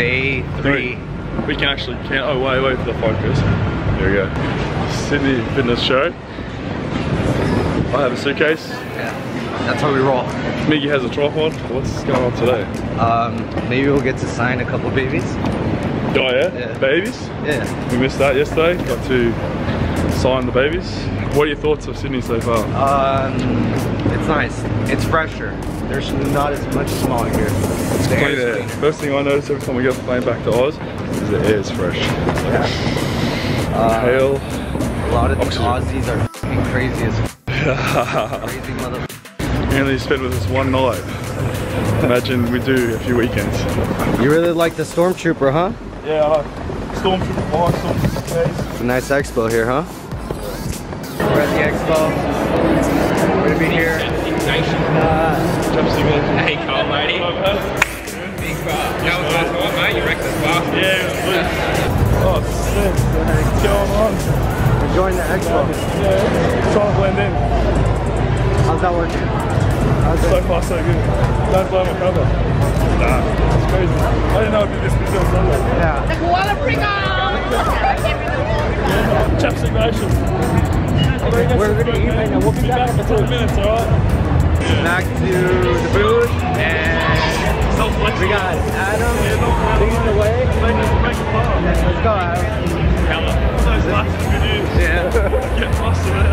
Three. We can actually count. Oh, wait, wait for the focus. There we go. Sydney Fitness Show. I have a suitcase. Yeah, that's how we roll. Miggy has a tripod. What's going on today? Um, maybe we'll get to sign a couple babies. Oh yeah? Yeah. Babies? Yeah. We missed that yesterday. Got to sign the babies. What are your thoughts of Sydney so far? Um, it's nice. It's fresher. There's not as much smog here. It's The clean air's air. cleaner. First thing I notice every time we get flying back to Oz is the air is fresh. Uh, Hail. a lot of these Oxygen. Aussies are f***ing crazy as f- crazy mother. We only spent with us one night. Imagine we do a few weekends. You really like the Stormtrooper, huh? Yeah, I like Stormtrooper bike, Stormtrooper case. It's a nice expo here, huh? We're at the expo. We're gonna be here. Hey, Carl, matey. Big bar. Yo, last one, mate. You reckon it's bar? Yeah, it was. Oh, sick. Going on? We're joining the expo. Yeah, trying to blend in. How's that working? How's So it? far, so good. Don't blow my cover. Nah, it's crazy. I didn't know it'd be this busy on Sunday. Yeah. Koala Bringer! Chapstick Nation. We're gonna eat right now. We'll be back for 20 minutes, alright? Back to the booth and we got Adam leading the way. Let's go, Adam. Yeah. Get lost in it.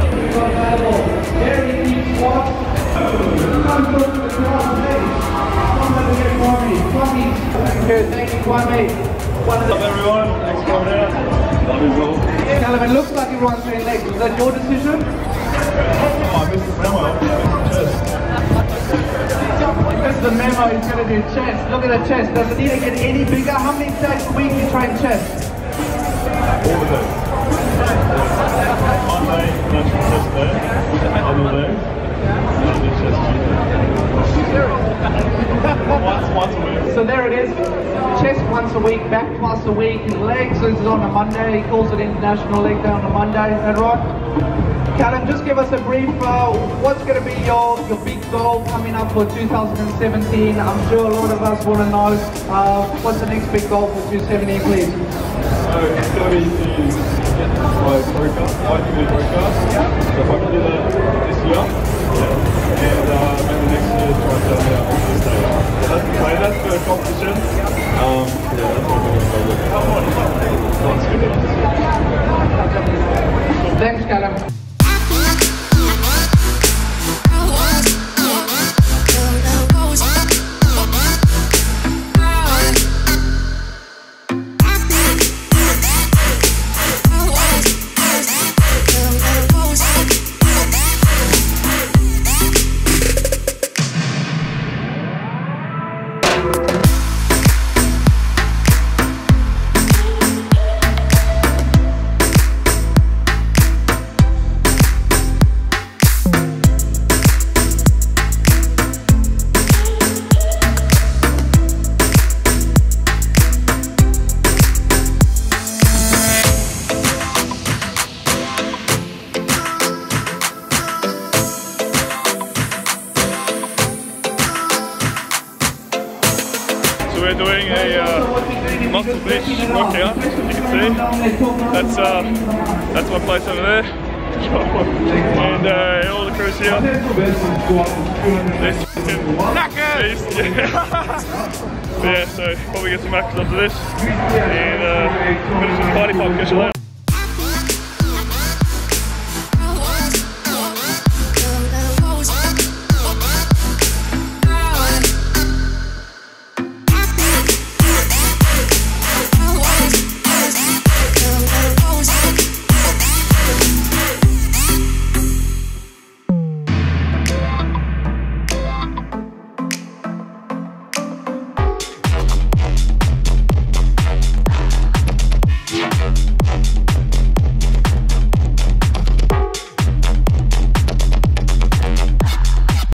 What's up, everyone? Thanks for coming out. Love you all. Calum, it looks like everyone's doing legs. Is that your decision? Oh, the memo. This is the memo he's going to do chest. Look at the chest. Does it need to get any bigger? How many days a week you train chest? All of it. Monday, natural chest. Other legs. Monday, chest Tuesday. Once, once a week. So there it is. Once a week, back twice a week, legs this is on a Monday. He calls it International Leg Day on a Monday. Is that right? Calum, just give us a brief. Uh, what's going to be your, your big goal coming up for 2017? I'm sure a lot of us want to know. Uh, what's the next big goal for 2017, please? So it's going to be to get my can do So we're doing a uh, muscle beach workout, you can see. That's uh, that's my place over there. and uh, all the crews here. This beast, yeah. yeah, so probably get some matches after this. And uh, finish this party pop, catch you later.